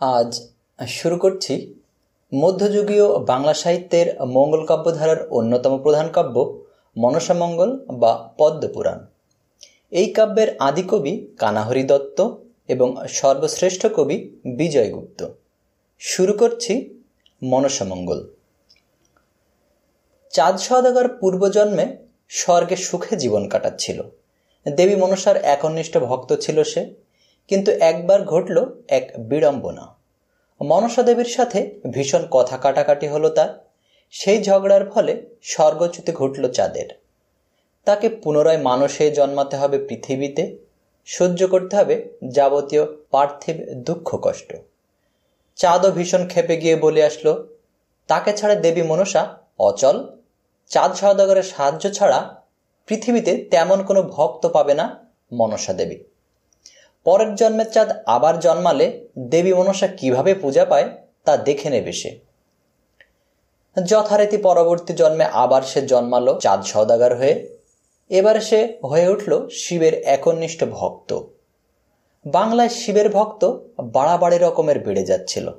আজ শুরু করছি মধ্যযুগীয় বাংলা সাহিত্যের মঙ্গল কাব্যধারার অন্যতম প্রধান কাব্য মনসামঙ্গল বা পদ্মপুরাণ। এই কাব্যের আদিকবি কানাহরি দত্ত এবং সর্বশ্রেষ্ঠ কবি বিজয়গুপ্ত শুরু করছি মনসামঙ্গল চাঁদ সদাগর পূর্বজন্মে স্বর্গে সুখে জীবন কাটাচ্ছিল। দেবী মনসার একনিষ্ঠ ভক্ত ছিল সে। কিন্তু একবার ঘটল এক বিড়ম্বনা। মনসা দেবীর সাথে ভীষণ কথা কাটাকাটি হলো তার। সেই ঝগড়ার ফলে স্বর্গচ্যুতি ঘটল চাঁদের। তাকে পুনরায় মানুষে জন্মাতে হবে পৃথিবীতে, সহ্য করতে হবে যাবতীয় পার্থিব দুঃখ কষ্ট। চাঁদও ভীষণ খেপে গিয়ে বলে আসলো, তাকে ছাড়া দেবী মনসা অচল। চাঁদ সওদাগরের সাহায্য ছাড়া পৃথিবীতে তেমন কোনো ভক্ত পাবে না মনসা দেবী। পরের জন্মের চাঁদ আবার জন্মালে দেবী মনসা কীভাবে পূজা পায় তা দেখে নেবে সে। যথারীতি পরবর্তী জন্মে আবার সে জন্মালো চাঁদ সওদাগার হয়ে। এবার সে হয়ে উঠল শিবের একনিষ্ঠ ভক্ত। বাংলায় শিবের ভক্ত বাড়াবাড়ি রকমের বেড়ে যাচ্ছিল।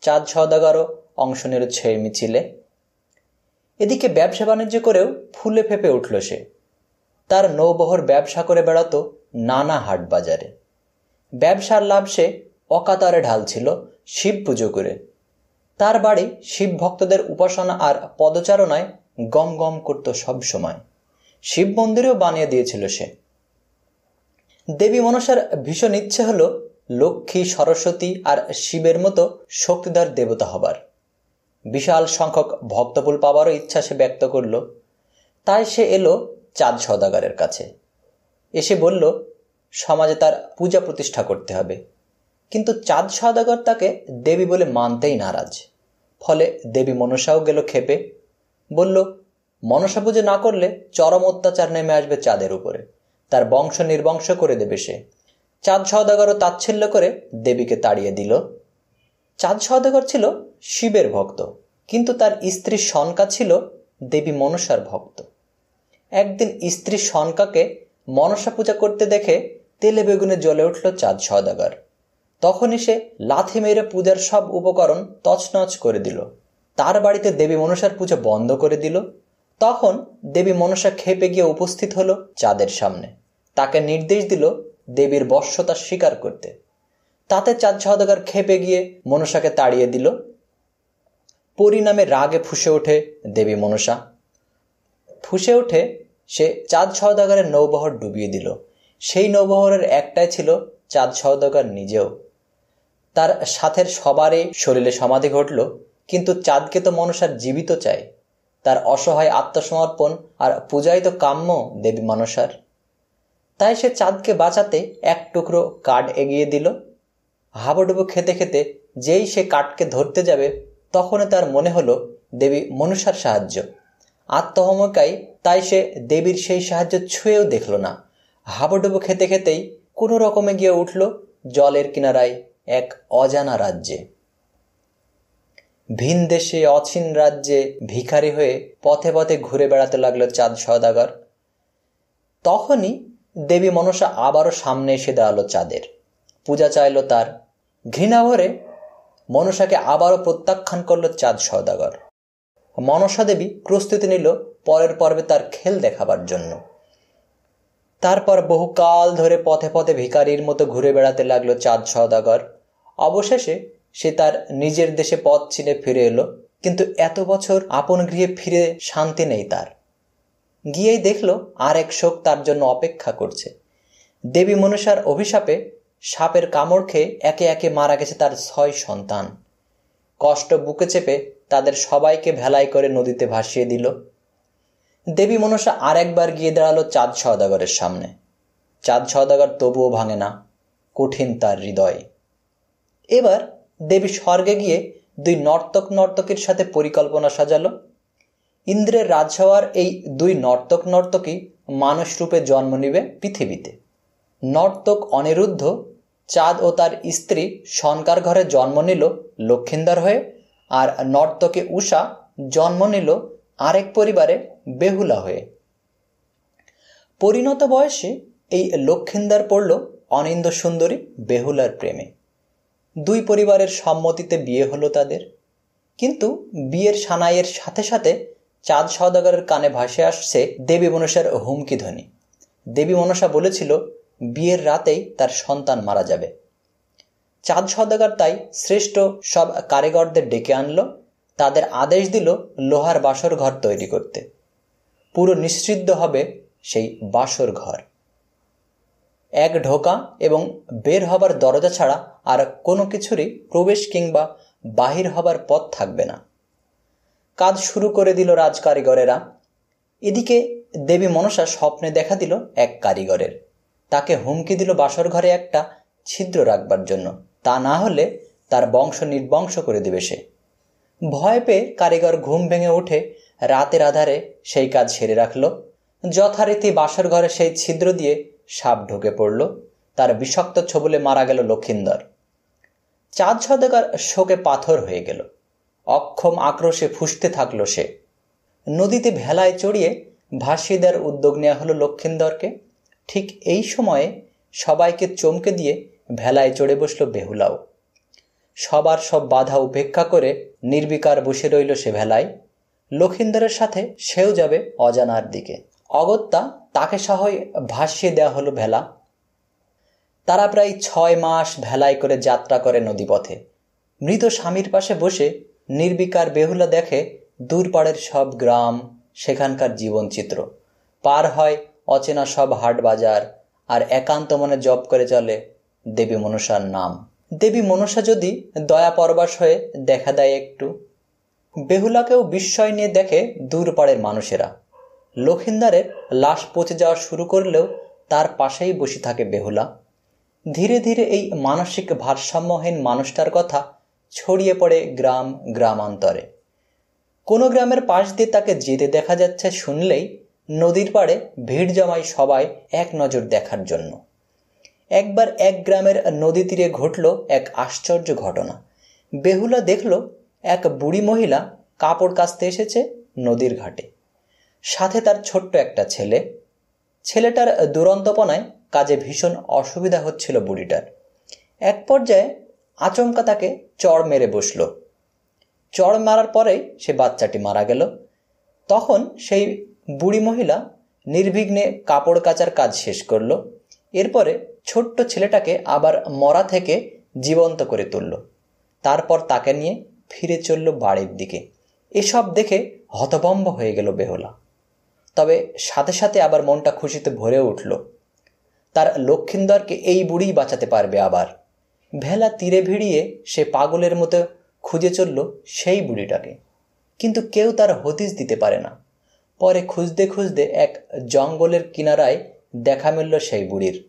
চাঁদ সওদাগারও অংশ নিল মিছিলে। এদিকে ব্যবসা বাণিজ্য করেও ফুলে ফেপে উঠল সে। তার নৌবহর ব্যবসা করে বেড়াতো নানা হাট বাজারে ব্যবসার লাভ সে অকাতারে ঢালছিল শিব পুজো করে। তার বাড়ি শিব ভক্তদের উপাসনা আর পদচারণায় গম গম করত সব সময়। শিব মন্দিরেও বানিয়ে দিয়েছিল সে। দেবী মনসার ভীষণ ইচ্ছে হল লক্ষ্মী, সরস্বতী আর শিবের মতো শক্তিধর দেবতা হবার। বিশাল সংখ্যক ভক্তপুল পাবারও ইচ্ছা সে ব্যক্ত করল। তাই সে এলো চাঁদ সদাগারের কাছে। এসে বলল সমাজে তার পূজা প্রতিষ্ঠা করতে হবে। কিন্তু চাঁদ সদাগর তাকে দেবী বলে মানতেই নারাজ। ফলে দেবী মনসাও গেল খেপে বলল, মনসা পুজো না করলে চরম অত্যাচার নেমে আসবে চাঁদের উপরে। তার বংশ নির্বংশ করে দেবে সে। চাঁদ সওদাগরও তাচ্ছিল্য করে দেবীকে তাড়িয়ে দিল। চাঁদ সওদাগর ছিল শিবের ভক্ত, কিন্তু তার স্ত্রী শনকা ছিল দেবী মনসার ভক্ত। একদিন স্ত্রী শনকাকে মনসা পূজা করতে দেখে তেলে বেগুনে জ্বলে উঠল চাঁদ সওদাগর। তখনই সে লাথি মেরে পূজার সব উপকরণ তছনছ করে দিল। তার বাড়িতে দেবী মনসার পূজা বন্ধ করে দিল। তখন দেবী মনসা খেপে গিয়ে উপস্থিত হলো চাঁদের সামনে। তাকে নির্দেশ দিল দেবীর বর্ষতা স্বীকার করতে। তাতে চাঁদ সওদাগর খেপে গিয়ে মনসাকে তাড়িয়ে দিল। পরিণামে রাগে ফুসে ওঠে দেবী মনসা। ফুসে ওঠে সে চাঁদ সওদাগরের নৌবহর ডুবিয়ে দিল। সেই নৌবহরের একটাই ছিল চাঁদ সওদাগর নিজেও। তার সাথের সবারই শরীরে সমাধি ঘটল, কিন্তু চাঁদকে তো মনসার জীবিত চায়। তার অসহায় আত্মসমর্পণ আর পূজাই তো কাম্য দেবী মনসার তাই সে চাঁদকে বাঁচাতে এক টুকরো কাঠ এগিয়ে দিল। হাবুডুবু খেতে খেতে যেই সে কাঠকে ধরতে যাবে, তখনই তার মনে হলো দেবী মনুষার সাহায্য। আত্মহমকাই তাই সে দেবীর সেই সাহায্য ছুঁয়েও দেখল না। হাবুডুবু খেতে খেতেই কোনো রকমে গিয়ে উঠল জলের কিনারায় এক অজানা রাজ্যে। ভিন দেশে অচিন রাজ্যে ভিখারি হয়ে পথে পথে ঘুরে বেড়াতে লাগল চাঁদ সদাগর তখনই দেবী মনসা আবারও সামনে এসে দাঁড়াল চাঁদের। পূজা চাইল তার। ঘৃণা ভরে মনসাকে আবারও প্রত্যাখ্যান করল চাঁদ সদাগর মনসা দেবী প্রস্তুতি নিল পরের পর্বে তার খেল দেখাবার জন্য। তারপর বহুকাল ধরে পথে পথে ভিকারির মতো ঘুরে বেড়াতে লাগল চাঁদ সদাগর অবশেষে সে তার নিজের দেশে পথ চিনে ফিরে এলো, কিন্তু এত বছর আপন গৃহে ফিরে শান্তি নেই তার। গিয়েই দেখল আর এক শোক তার জন্য অপেক্ষা করছে। দেবী মনুষার অভিশাপে সাপের কামড় খেয়ে একে একে মারা গেছে তার ছয় সন্তান। কষ্ট বুকে চেপে তাদের সবাইকে ভেলাই করে নদীতে ভাসিয়ে দিল। দেবী মনসা আর একবার গিয়ে দাঁড়াল চাঁদ সওদাগরের সামনে। চাঁদ সওদাগর তবুও ভাঙে না, কঠিন তার হৃদয়। এবার দেবী স্বর্গে গিয়ে দুই নর্তক নর্তকীর সাথে পরিকল্পনা সাজালো। ইন্দ্রের রাজহাওয়ার এই দুই নর্তক নর্তকী মানুষ রূপে জন্ম নিবে পৃথিবীতে। নর্তক অনিরুদ্ধ, চাঁদ ও তার স্ত্রী শনকার ঘরে জন্ম নিল লক্ষিন্দর হয়ে, আর নর্তকে উষা জন্ম নিল আরেক পরিবারে বেহুলা হয়ে। পরিণত বয়সে এই লক্ষিন্দার পড়ল অনিন্দ সুন্দরী বেহুলার প্রেমে। দুই পরিবারের সম্মতিতে বিয়ে হলো তাদের। কিন্তু বিয়ের সানাইয়ের সাথে সাথে চাঁদ সওদাগরের কানে ভাসে আসছে দেবী মনসার হুমকি ধ্বনি। দেবী মনসা বলেছিল, বিয়ের রাতেই তার সন্তান মারা যাবে। চাঁদ সওদাগর তাই শ্রেষ্ঠ সব কারিগরদের ডেকে আনলো। তাদের আদেশ দিল, লোহার বাসর ঘর তৈরি করতে। পুরো নিশ্চিদ্ধ হবে সেই বাসর ঘর। এক ঢোকা এবং বের হবার দরজা ছাড়া আর কোনো কিছুরই প্রবেশ কিংবা বাহির হবার পথ থাকবে না। কাজ শুরু করে দিল রাজ কারিগরেরা। এদিকে দেবী মনসা স্বপ্নে দেখা দিল এক কারিগরের। তাকে হুমকি দিল বাসর ঘরে একটা ছিদ্র রাখবার জন্য। তা না হলে তার বংশ নির্বংশ করে দেবে সে। ভয় পেয়ে কারিগর ঘুম ভেঙে উঠে রাতের আধারে সেই কাজ সেরে রাখল। যথারীতি বাসর ঘরে সেই ছিদ্র দিয়ে সাপ ঢুকে পড়ল। তার বিষাক্ত ছবলে মারা গেল লক্ষিন্দর। চাঁদ সদেকার শোকে পাথর হয়ে গেল। অক্ষম আক্রোশে ফুসতে থাকল সে। নদীতে ভেলায় চড়িয়ে ভাসিয়ে দেওয়ার উদ্যোগ নেওয়া হলো লক্ষিন্দরকে। ঠিক এই সময়ে সবাইকে চমকে দিয়ে ভেলায় চড়ে বসল বেহুলাও। সবার সব বাধা উপেক্ষা করে নির্বিকার বসে রইল সে ভেলায়। লক্ষিন্দরের সাথে সেও যাবে অজানার দিকে। অগত্যা তাকে সহই ভাসিয়ে দেওয়া হলো ভেলা। তারা প্রায় ছয় মাস ভেলায় করে যাত্রা করে নদীপথে। মৃত স্বামীর পাশে বসে নির্বিকার বেহুলা দেখে দূর পাড়ের সব গ্রাম, সেখানকার জীবনচিত্র। পার হয় অচেনা সব হাট বাজার আর একান্ত মনে জপ করে চলে দেবী মনসার নাম। দেবী মনসা যদি দয়া পরবাস হয়ে দেখা দেয় একটু বেহুলাকেও বিস্ময় নিয়ে দেখে দূর পাড়ের মানুষেরা। লক্ষিন্দারের লাশ পচে যাওয়া শুরু করলেও তার পাশেই বসে থাকে বেহুলা। ধীরে ধীরে এই মানসিক ভারসাম্যহীন মানুষটার কথা ছড়িয়ে পড়ে গ্রাম গ্রামান্তরে। কোনো গ্রামের পাশ দিয়ে তাকে যেতে দেখা যাচ্ছে শুনলেই নদীর পাড়ে ভিড় জমায় সবাই এক নজর দেখার জন্য। একবার এক গ্রামের নদী তীরে ঘটল এক আশ্চর্য ঘটনা। বেহুলা দেখল এক বুড়ি মহিলা কাপড় কাচতে এসেছে নদীর ঘাটে। সাথে তার ছোট্ট একটা ছেলে। ছেলেটার দুরন্তপনায় কাজে ভীষণ অসুবিধা হচ্ছিল বুড়িটার। এক পর্যায়ে আচমকা তাকে চড় মেরে বসল। চড় মারার পরেই সে বাচ্চাটি মারা গেল। তখন সেই বুড়ি মহিলা নির্বিঘ্নে কাপড় কাচার কাজ শেষ করল। এরপরে ছোট্ট ছেলেটাকে আবার মরা থেকে জীবন্ত করে তুলল। তারপর তাকে নিয়ে ফিরে চলল বাড়ির দিকে। এসব দেখে হতভম্ব হয়ে গেল বেহলা। তবে সাথে সাথে আবার মনটা খুশিতে ভরে উঠল। তার লক্ষিন্দরকে এই বুড়িই বাঁচাতে পারবে আবার। ভেলা তীরে ভিড়িয়ে সে পাগলের মতো খুঁজে চলল সেই বুড়িটাকে। কিন্তু কেউ তার হদিস দিতে পারে না। পরে খুঁজতে খুঁজতে এক জঙ্গলের কিনারায় দেখা মিলল সেই বুড়ির।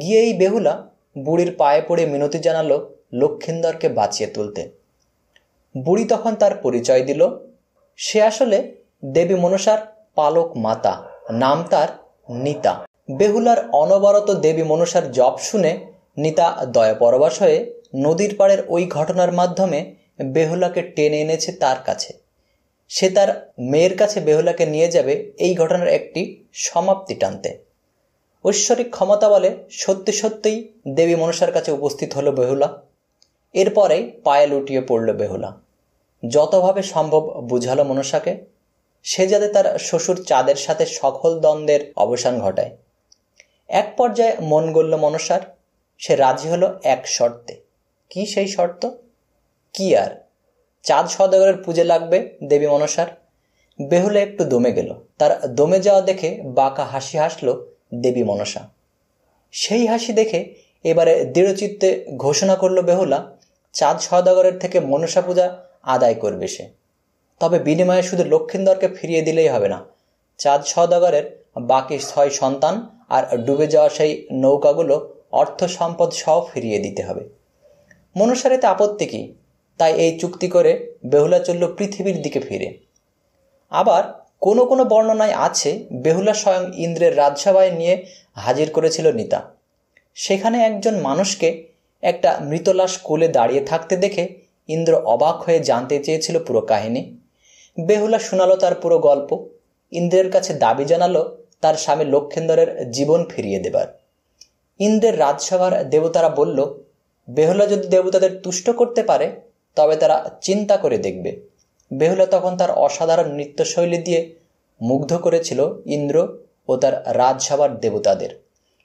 গিয়েই বেহুলা বুড়ির পায়ে পড়ে মিনতি জানালো লক্ষিন্দরকে বাঁচিয়ে তুলতে। বুড়ি তখন তার পরিচয় দিল। সে আসলে দেবী মনসার পালক মাতা, নাম তার নিতা। বেহুলার অনবরত দেবী মনসার জপ শুনে নিতা দয়াপরবাস হয়ে নদীর পাড়ের ওই ঘটনার মাধ্যমে বেহুলাকে টেনে এনেছে তার কাছে। সে তার মেয়ের কাছে বেহুলাকে নিয়ে যাবে এই ঘটনার একটি সমাপ্তি টানতে। ঐশ্বরিক ক্ষমতা বলে সত্যি সত্যিই দেবী মনসার কাছে উপস্থিত হলো বেহুলা। এরপরেই পায়ে লুটিয়ে পড়ল বেহুলা। যতভাবে সম্ভব বুঝালো মনসাকে, সে যাতে তার শ্বশুর চাঁদের সাথে সকল দ্বন্দ্বের অবসান ঘটায়। এক পর্যায়ে মন গড়ল মনসার, সে রাজি হলো এক শর্তে। কি সেই শর্ত? কি আর? চাঁদ সদাগরের পুজো লাগবে দেবী মনসার। বেহুলা একটু দমে গেল। তার দমে যাওয়া দেখে বাঁকা হাসি হাসলো দেবী মনসা। সেই হাসি দেখে এবারে দৃঢ়চিত্তে ঘোষণা করল বেহুলা, চাঁদ সদাগরের থেকে মনসা পূজা আদায় করবে সে। তবে বিনিময়ে শুধু লক্ষিন্দরকে ফিরিয়ে দিলেই হবে না, চাঁদ সদাগরের বাকি ছয় সন্তান আর ডুবে যাওয়া সেই নৌকাগুলো অর্থ সম্পদ সহ ফিরিয়ে দিতে হবে। মনুষ্যের এতে আপত্তি কী? তাই এই চুক্তি করে বেহুলা চলল পৃথিবীর দিকে ফিরে। আবার কোনো কোনো বর্ণনায় আছে, বেহুলা স্বয়ং ইন্দ্রের রাজসভায় নিয়ে হাজির করেছিল নিতা। সেখানে একজন মানুষকে একটা মৃতলাশ কোলে দাঁড়িয়ে থাকতে দেখে ইন্দ্র অবাক হয়ে জানতে চেয়েছিল পুরো কাহিনী। বেহুলা শোনালো তার পুরো গল্প। ইন্দ্রের কাছে দাবি জানালো তার স্বামী লক্ষেন্দরের জীবন ফিরিয়ে দেবার। ইন্দ্রের রাজসভার দেবতারা বলল, বেহুলা যদি দেবতাদের তুষ্ট করতে পারে, তবে তারা চিন্তা করে দেখবে। বেহুলা তখন তার অসাধারণ নৃত্যশৈলী দিয়ে মুগ্ধ করেছিল ইন্দ্র ও তার রাজসভার দেবতাদের।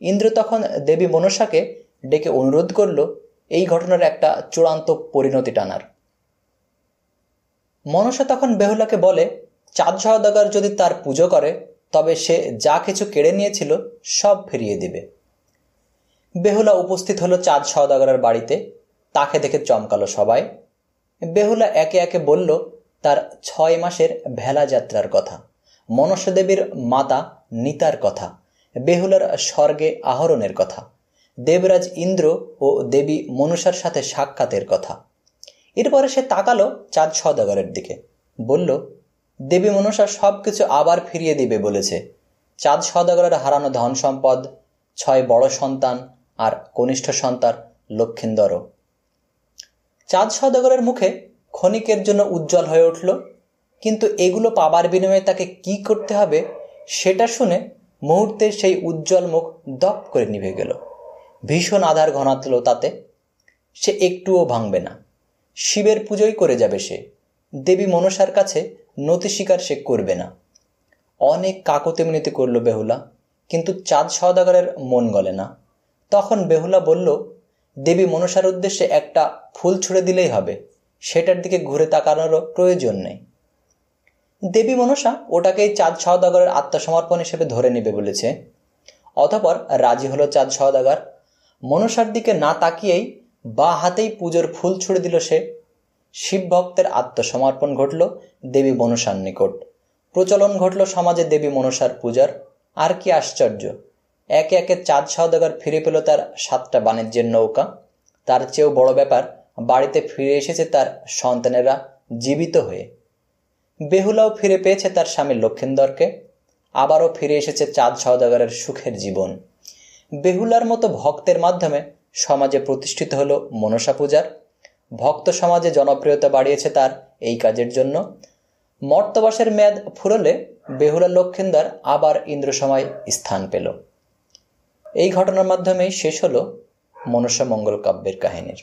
ইন্দ্র তখন দেবী মনসাকে ডেকে অনুরোধ করল এই ঘটনার একটা চূড়ান্ত পরিণতি টানার। মনসা তখন বেহুলাকে বলে, চাঁদ সহদাগর যদি তার পুজো করে, তবে সে যা কিছু কেড়ে নিয়েছিল সব ফিরিয়ে দিবে। বেহুলা উপস্থিত হলো চাঁদ সওদাগরের বাড়িতে, তাকে দেখে চমকালো সবাই। বেহুলা একে একে বলল, তার ছয় মাসের ভেলা যাত্রার কথা, মনসা দেবীর মাতা নিতার কথা, বেহুলার স্বর্গে আহরণের কথা দেবরাজ ইন্দ্র ও দেবী মনুষার সাথে সাক্ষাতের কথা। এরপরে সে তাকালো চাঁদ সদাগরের দিকে। বলল, দেবী মনসা সব কিছু আবার ফিরিয়ে দিবে বলেছে। চাঁদ সদাগরের হারানো ধন সম্পদ, ছয় বড় সন্তান আর কনিষ্ঠ সন্তান লক্ষিন্দরও চাঁদ সদাগরের মুখে ক্ষণিকের জন্য উজ্জ্বল হয়ে উঠল, কিন্তু এগুলো পাবার বিনিময়ে তাকে কি করতে হবে সেটা শুনে মুহূর্তে সেই উজ্জ্বল মুখ দপ করে নিভে গেল। ভীষণ আধার ঘনাতল তাতে সে একটুও ভাঙবে না। শিবের পুজোই করে যাবে সে। দেবী মনসার কাছে নতি স্বীকার সে করবে না। অনেক কাকতে মিনতি করল বেহুলা, কিন্তু চাঁদ সওদাগরের মন গলে না। তখন বেহুলা বলল, দেবী মনসার উদ্দেশ্যে একটা ফুল ছুড়ে দিলেই হবে। সেটার দিকে ঘুরে তাকানোরও প্রয়োজন নেই। দেবী মনসা ওটাকেই চাঁদ সওদাগরের আত্মসমর্পণ হিসেবে ধরে নেবে বলেছে। অতপর রাজি হলো চাঁদ সওদাগর। মনসার দিকে না তাকিয়েই বা হাতেই পুজোর ফুল ছুড়ে দিল সে। শিব ভক্তের আত্মসমর্পণ ঘটল দেবী মনসার নিকট। প্রচলন ঘটল সমাজে দেবী মনসার পূজার। আর কি আশ্চর্য, একে একে চাঁদ সওদাগর ফিরে পেল তার সাতটা বাণিজ্যের নৌকা। তার চেয়েও বড় ব্যাপার, বাড়িতে ফিরে এসেছে তার সন্তানেরা জীবিত হয়ে। বেহুলাও ফিরে পেয়েছে তার স্বামী লক্ষিন্দরকে। আবারও ফিরে এসেছে চাঁদ সওদাগরের সুখের জীবন। বেহুলার মতো ভক্তের মাধ্যমে সমাজে প্রতিষ্ঠিত হলো মনসা পূজার। ভক্ত সমাজে জনপ্রিয়তা বাড়িয়েছে তার এই কাজের জন্য। মর্তবাসের মেয়াদ ফুরলে বেহুলা লক্ষিন্দার আবার ইন্দ্রসময় স্থান পেল। এই ঘটনার মাধ্যমেই শেষ হলো মনসা মঙ্গল কাব্যের কাহিনীর।